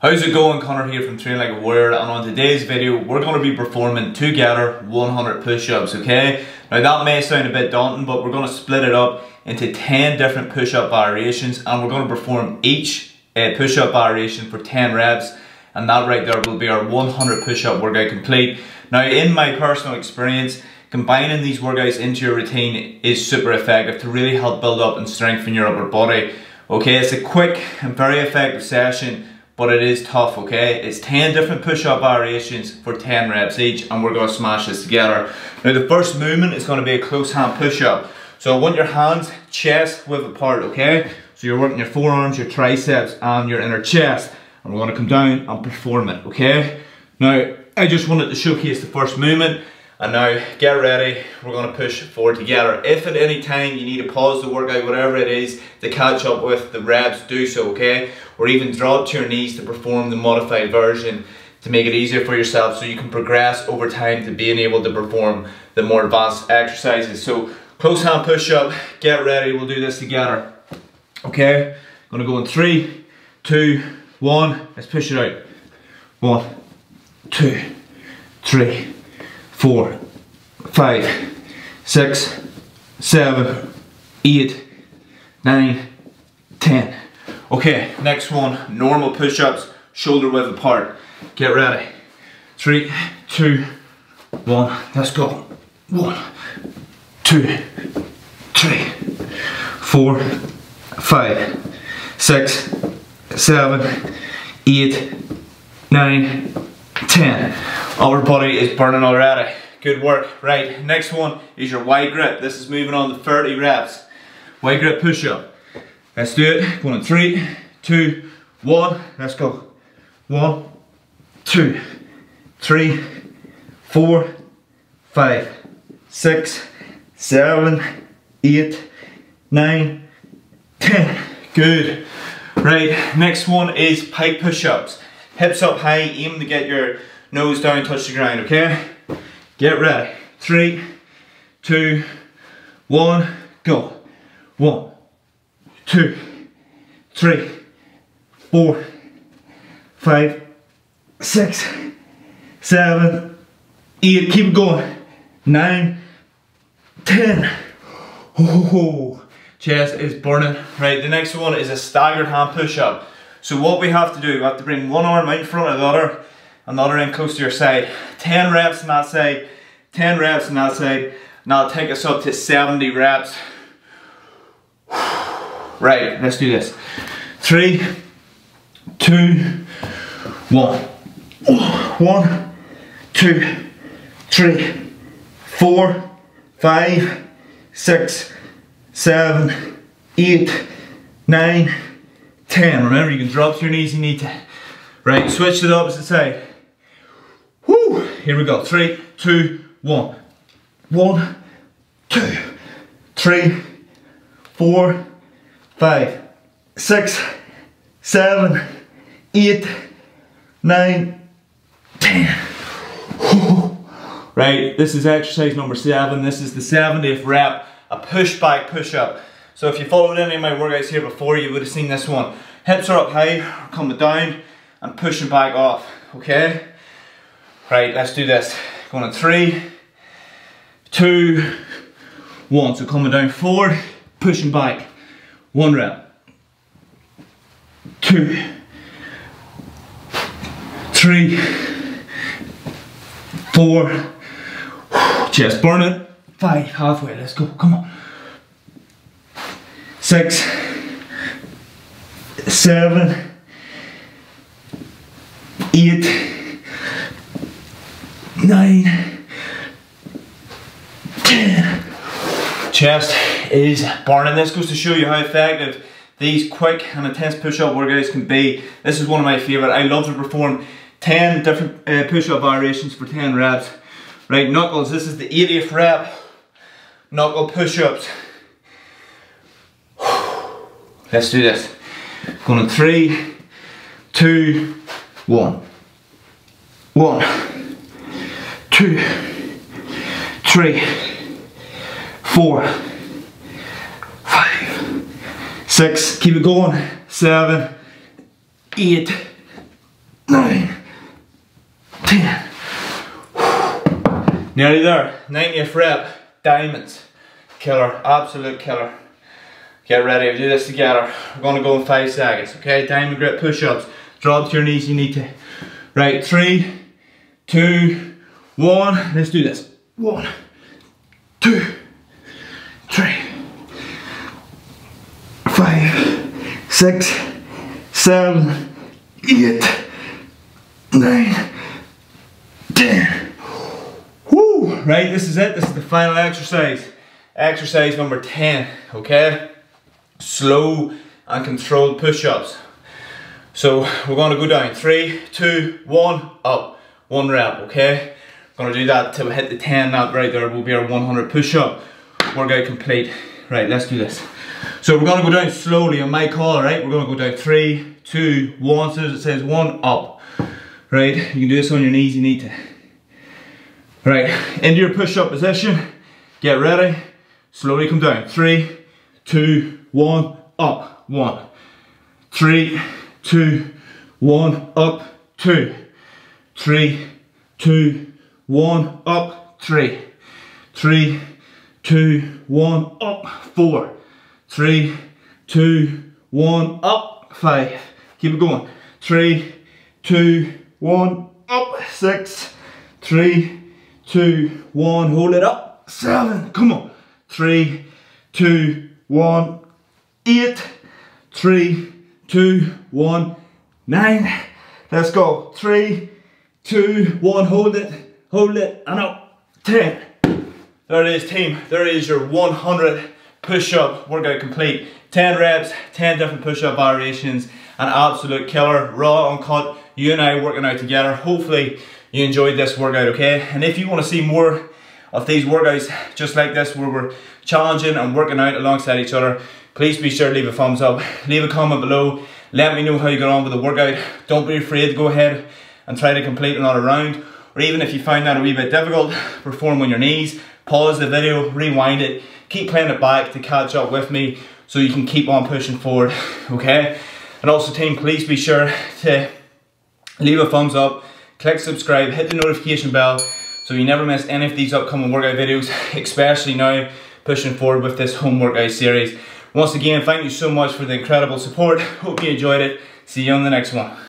How's it going? Conor here from Train Like a Warrior and on today's video we're going to be performing together 100 push-ups, okay? Now that may sound a bit daunting but we're going to split it up into 10 different push-up variations and we're going to perform each uh, push-up variation for 10 reps and that right there will be our 100 push-up workout complete. Now in my personal experience, combining these workouts into your routine is super effective to really help build up and strengthen your upper body. Okay, it's a quick and very effective session but it is tough, okay? It's 10 different push-up variations for 10 reps each, and we're gonna smash this together. Now the first movement is gonna be a close hand push-up. So I want your hands chest width apart, okay? So you're working your forearms, your triceps, and your inner chest. And we're gonna come down and perform it, okay? Now, I just wanted to showcase the first movement. And now get ready, we're gonna push forward together. If at any time you need to pause the workout, whatever it is, to catch up with the reps, do so, okay? Or even drop to your knees to perform the modified version to make it easier for yourself so you can progress over time to being able to perform the more advanced exercises. So close hand push up, get ready, we'll do this together. Okay, gonna go in three, two, one, let's push it out. One, two, three, four, five, six, seven, eight, nine, ten. Okay, next one, normal push-ups, shoulder width apart. Get ready. Three, two, one, let's go. One, two, three, four, five, six, seven, eight, nine, ten. Our body is burning already. Good work. Right, next one is your wide grip. This is moving on to 30 reps. Wide grip push up. Let's do it. Going in three, two, one. Let's go. One, two, three, four, five, six, seven, eight, nine, ten. Good. Right, next one is pike push-ups. Hips up high, aim to get your nose down, touch the ground, okay? Get ready. Three, two, one, go. One, two, three, four, five, six, seven, eight, keep going. Nine, ten. Oh, chest is burning. Right, the next one is a staggered hand push-up. So what we have to do, we have to bring one arm out in front of the other, another end close to your side. 10 reps on that side, 10 reps on that side. Now take us up to 70 reps. Right, let's do this. Three, two, one. One, two, three, four, five, six, seven, eight, nine, ten. Remember, you can drop to your knees if you need to. Right, switch to the opposite side. Woo! Here we go. Three, two, one. One, two, three, four, five, six, seven, eight, nine, ten. Right, this is exercise number seven. This is the 70th rep, a push back push up. So if you followed any of my workouts here before, you would have seen this one. Hips are up high, coming down, and pushing back off, okay? Right, let's do this. Going on three, two, one. So coming down four, pushing back. One rep. Two, three, four, chest burning. Five, halfway, let's go, come on. Six, seven, eight, nine, ten. Chest is burning. This goes to show you how effective these quick and intense push-up workouts can be. This is one of my favorite. I love to perform 10 different uh, push-up variations for 10 reps. Right, knuckles, this is the 80th rep. Knuckle push-ups. Let's do this. Going in three, two, one. One, two, three, four, five, six, keep it going, seven, eight, nine, ten. Nearly there. 90th rep. Diamonds. Killer. Absolute killer. Get ready. We do this together. We're to go in five seconds. Okay? Diamond grip push-ups. Drop to your knees. You need to. Right. Three, two, one. Let's do this. One, two, three, five, six, seven, eight, nine, ten. Woo! Right, this is it. This is the final exercise. Exercise number 10, okay? Slow and controlled push-ups. So we're gonna go down. Three, two, one, up. One rep, okay? Gonna do that till we hit the 10 that right there will be our 100 push-up. Workout complete. Right, let's do this. So we're gonna go down slowly on my call, right? We're gonna go down three, two, one. So it says one, up. Right, you can do this on your knees, you need to. Right, into your push-up position. Get ready. Slowly come down. Three, two, one, up. One. Three, two, one, up. Two. Three, two, one, up, three, three, two, one, up, four, three, two, one, up, five. Keep it going. Three, two, one, up, six, three, two, one, hold it up, seven, come on. Three, two, one, eight, three, two, one, nine. Let's go. Three, two, one, hold it hold it, and up, 10. There it is team, there is your 100 push-up workout complete. 10 reps, 10 different push-up variations, an absolute killer, raw, uncut, you and I working out together. Hopefully you enjoyed this workout, okay? And if you wanna see more of these workouts just like this where we're challenging and working out alongside each other, please be sure to leave a thumbs up, leave a comment below, let me know how you got on with the workout. Don't be afraid to go ahead and try to complete another round or even if you find that a wee bit difficult, perform on your knees, pause the video, rewind it, keep playing it back to catch up with me so you can keep on pushing forward, okay? And also team, please be sure to leave a thumbs up, click subscribe, hit the notification bell so you never miss any of these upcoming workout videos, especially now pushing forward with this home workout series. Once again, thank you so much for the incredible support. Hope you enjoyed it. See you on the next one.